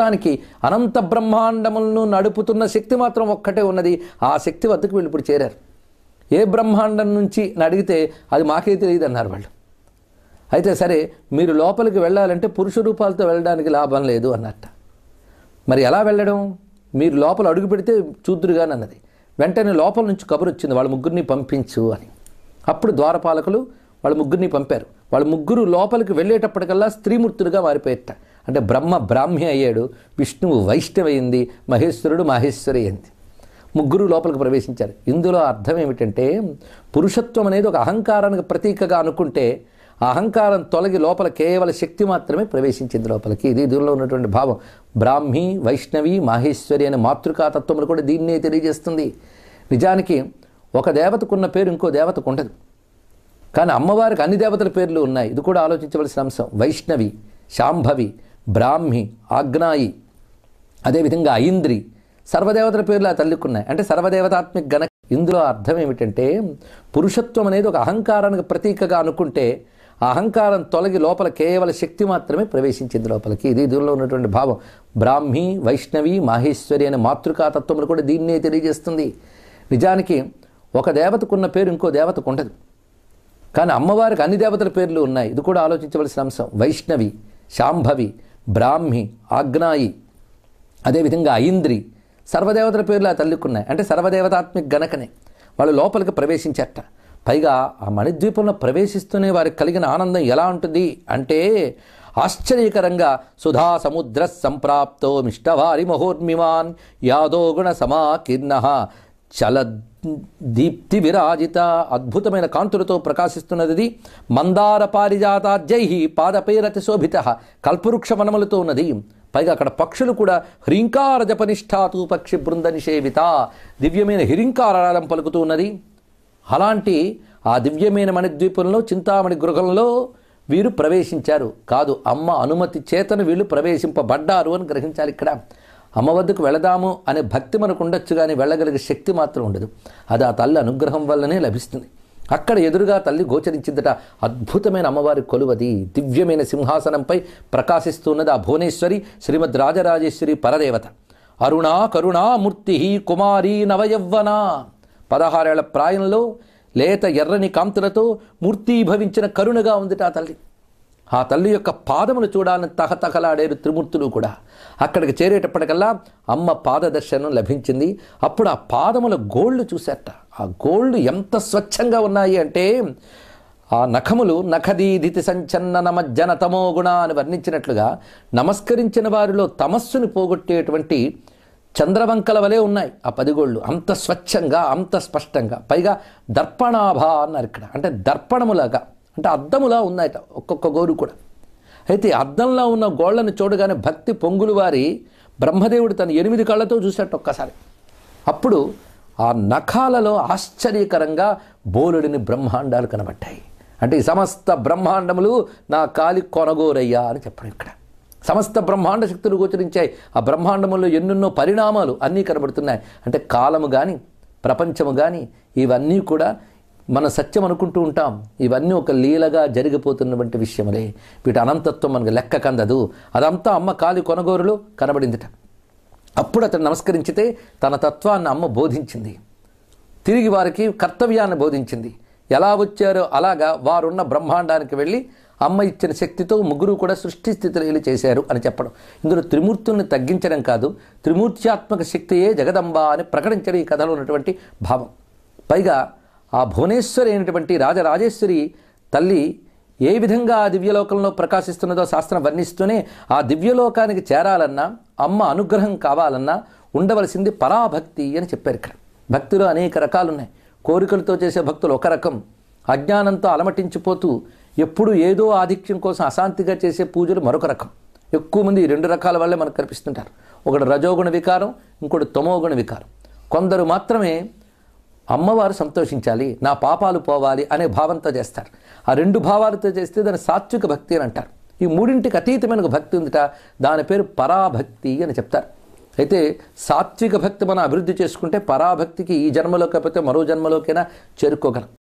మొత్తానికి అనంత బ్రహ్మాండములను నడుపుతున్న శక్తి మాత్రం ఒక్కటే ఉన్నది. ఆ శక్తి వద్దకు వీళ్ళు ఇప్పుడు చేరారు. ఏ బ్రహ్మాండం నుంచి అడిగితే అది మాకే తెలియదు అన్నారు వాళ్ళు. అయితే సరే మీరు లోపలికి వెళ్ళాలంటే పురుష రూపాలతో వెళ్ళడానికి లాభం లేదు అన్నట్ట. మరి ఎలా వెళ్ళడం? మీరు లోపల అడుగు పెడితే చూద్దురుగాని అన్నది. వెంటనే లోపల నుంచి కబురు వచ్చింది వాళ్ళ ముగ్గురిని పంపించు అని. అప్పుడు ద్వారపాలకులు వాళ్ళ ముగ్గురిని పంపారు. వాళ్ళ ముగ్గురు లోపలికి వెళ్ళేటప్పటికల్లా స్త్రీమూర్తులుగా మారిపోయేట అంటే బ్రహ్మ బ్రాహ్మి అయ్యాడు విష్ణువు వైష్ణవైంది మహేశ్వరుడు మహేశ్వరి అయింది. ముగ్గురు లోపలికి ప్రవేశించారు. ఇందులో అర్థం ఏమిటంటే పురుషత్వం అనేది ఒక అహంకారానికి ప్రతీకగా అనుకుంటే అహంకారం తొలగి లోపల కేవల శక్తి మాత్రమే ప్రవేశించింది లోపలికి. ఇది దీనిలో ఉన్నటువంటి భావం. బ్రాహ్మి వైష్ణవి మాహేశ్వరి అనే మాతృకాతత్వములు కూడా దీన్నే తెలియజేస్తుంది. నిజానికి ఒక దేవతకున్న పేరు ఇంకో దేవతకు ఉండదు. కానీ అమ్మవారికి అన్ని దేవతల పేర్లు ఉన్నాయి. ఇది కూడా ఆలోచించవలసిన అంశం. వైష్ణవి శాంభవి బ్రాహ్మి ఆగ్నాయి అదేవిధంగా ఐంద్రి సర్వదేవతల పేర్లు ఆ తల్లికి ఉన్నాయి అంటే సర్వదేవతాత్మిక గణ ఇందులో అర్థం ఏమిటంటే పురుషత్వం అనేది ఒక అహంకారానికి ప్రతీకగా అనుకుంటే ఆ అహంకారం తొలగి లోపల కేవల శక్తి మాత్రమే ప్రవేశించింది లోపలికి. ఇది దీనిలో ఉన్నటువంటి భావం. బ్రాహ్మి వైష్ణవి మాహేశ్వరి అనే మాతృకాతత్వములు కూడా దీన్నే తెలియజేస్తుంది. నిజానికి ఒక దేవతకున్న పేరు ఇంకో దేవతకు ఉండదు. కానీ అమ్మవారికి అన్ని దేవతల పేర్లు ఉన్నాయి. ఇది కూడా ఆలోచించవలసిన అంశం. వైష్ణవి శాంభవి బ్రాహ్మి ఆగ్నాయి అదేవిధంగా ఐంద్రి సర్వదేవతల పేర్లు ఆ తల్లికున్నాయి. అంటే సర్వదేవతాత్మిక గణకనే. వాళ్ళు లోపలికి ప్రవేశించట. పైగా ఆ మణిద్వీపంలో ప్రవేశిస్తూనే వారికి కలిగిన ఆనందం ఎలా ఉంటుంది అంటే ఆశ్చర్యకరంగా సుధా సముద్ర సంప్రాప్తో మిష్టవారి మహోర్మిమాన్ యాదో గుణ సమాకీర్ణ చల దీప్తి విరాజిత అద్భుతమైన కాంతులతో ప్రకాశిస్తున్నది మందార పారిజాతాద్యై పాదపైరతి శోభిత కల్పవృక్ష వనములతో ఉన్నది. పైగా అక్కడ పక్షులు కూడా హ్రీంకార జపనిష్ఠాతు పక్షి బృంద నిషేవిత. దివ్యమైన హిరింకారాలం పలుకుతూ ఉన్నది. అలాంటి ఆ దివ్యమైన మణిద్వీపంలో చింతామణి గృహంలో వీరు ప్రవేశించారు. కాదు అమ్మ అనుమతి చేతను వీళ్ళు ప్రవేశింపబడ్డారు అని గ్రహించాలి ఇక్కడ. అమ్మ వద్దకు వెళదాము అనే భక్తి మనకు ఉండొచ్చు కానీ వెళ్ళగలిగే శక్తి మాత్రం ఉండదు. అది ఆ తల్లి అనుగ్రహం వల్లనే లభిస్తుంది. అక్కడ ఎదురుగా తల్లి గోచరించిందట అద్భుతమైన అమ్మవారి కొలువది దివ్యమైన సింహాసనంపై ప్రకాశిస్తున్నది ఆ భువనేశ్వరి శ్రీమద్ రాజరాజేశ్వరి పరదేవత. అరుణా కరుణామూర్తి కుమారీ నవయవ్వన. పదహారేళ్ళ ప్రాయంలో లేత ఎర్రని కాంతులతో మూర్తీభవించిన కరుణగా ఉందిట ఆ తల్లి. ఆ తల్లి యొక్క పాదములు చూడాలని తహతహలాడేరు త్రిమూర్తులు కూడా. అక్కడికి చేరేటప్పటికల్లా అమ్మ పాదదర్శనం లభించింది. అప్పుడు ఆ పాదముల గోళ్ళు చూసేట. ఆ గోళ్ళు ఎంత స్వచ్ఛంగా ఉన్నాయి అంటే ఆ నఖములు నఖదీదితి సంచన్న నమజ్జన తమో గుణ అని వర్ణించినట్లుగా నమస్కరించిన వారిలో తమస్సుని పోగొట్టేటువంటి చంద్రవంకల వలె ఉన్నాయి ఆ పదిగోళ్ళు అంత స్వచ్ఛంగా అంత స్పష్టంగా. పైగా దర్పణాభ అన్నారు ఇక్కడ. అంటే దర్పణములాగా. అంటే అద్దములా ఉన్నాయట ఒక్కొక్క గోరు కూడా. అయితే అద్దంలో ఉన్న గోళ్ళను చూడగానే భక్తి పొంగులు వారి బ్రహ్మదేవుడు తన ఎనిమిది కళ్ళతో చూసేట ఒక్కసారి. అప్పుడు ఆ నఖాలలో ఆశ్చర్యకరంగా బోలుడిని బ్రహ్మాండాలు కనబట్టాయి అంటే ఈ సమస్త బ్రహ్మాండములు నా కాలి కొనగోరయ్యా అని చెప్పడం ఇక్కడ. సమస్త బ్రహ్మాండ శక్తులు గోచరించాయి. ఆ బ్రహ్మాండములో ఎన్నెన్నో పరిణామాలు అన్నీ కనబడుతున్నాయి. అంటే కాలము కానీ ప్రపంచము కానీ ఇవన్నీ కూడా మన సత్యం అనుకుంటూ ఉంటాం. ఇవన్నీ ఒక లీలగా జరిగిపోతున్నటువంటి విషయములే. వీటి అనంతత్వం మనకు లెక్క కందదు. అదంతా అమ్మ కాలి కొనగోరులో కనబడిందిట. అప్పుడు అతను నమస్కరించితే తన తత్వాన్ని అమ్మ బోధించింది. తిరిగి వారికి కర్తవ్యాన్ని బోధించింది. ఎలా వచ్చారో అలాగా వారున్న బ్రహ్మాండానికి వెళ్ళి అమ్మ ఇచ్చిన శక్తితో ముగ్గురు కూడా సృష్టి స్థితిలీలు చేశారు అని చెప్పడం. ఇందులో త్రిమూర్తుల్ని తగ్గించడం కాదు త్రిమూర్త్యాత్మక శక్తియే జగదంబ అని ప్రకటించడం ఈ కథలో ఉన్నటువంటి భావం. పైగా ఆ భువనేశ్వరి అయినటువంటి రాజరాజేశ్వరి తల్లి ఏ విధంగా ఆ దివ్యలోకంలో ప్రకాశిస్తున్నదో శాస్త్రం వర్ణిస్తూనే ఆ దివ్యలోకానికి చేరాలన్నా అమ్మ అనుగ్రహం కావాలన్నా ఉండవలసింది పరాభక్తి అని చెప్పారు ఇక్కడ. భక్తిలో అనేక రకాలున్నాయి. కోరికలతో చేసే భక్తులు ఒక రకం. అజ్ఞానంతో అలమటించిపోతూ ఎప్పుడు ఏదో ఆధిక్యం కోసం అశాంతిగా చేసే పూజలు మరొక రకం. ఎక్కువ మంది ఈ రెండు రకాల వల్లే మనకు కనిపిస్తుంటారు. ఒకడు రజోగుణ వికారం ఇంకోటి తమోగుణ వికారం. కొందరు మాత్రమే అమ్మవారు సంతోషించాలి నా పాపాలు పోవాలి అనే భావంతో చేస్తారు. ఆ రెండు భావాలతో చేస్తే దాని సాత్విక భక్తి అని అంటారు. ఈ మూడింటికి అతీతమైన భక్తి ఉందిట దాని పేరు పరాభక్తి అని చెప్తారు. అయితే సాత్విక భక్తి మనం అభివృద్ధి చేసుకుంటే పరాభక్తికి ఈ జన్మలో కాకపోతే మరో జన్మలోకైనా చేరుకోగలం.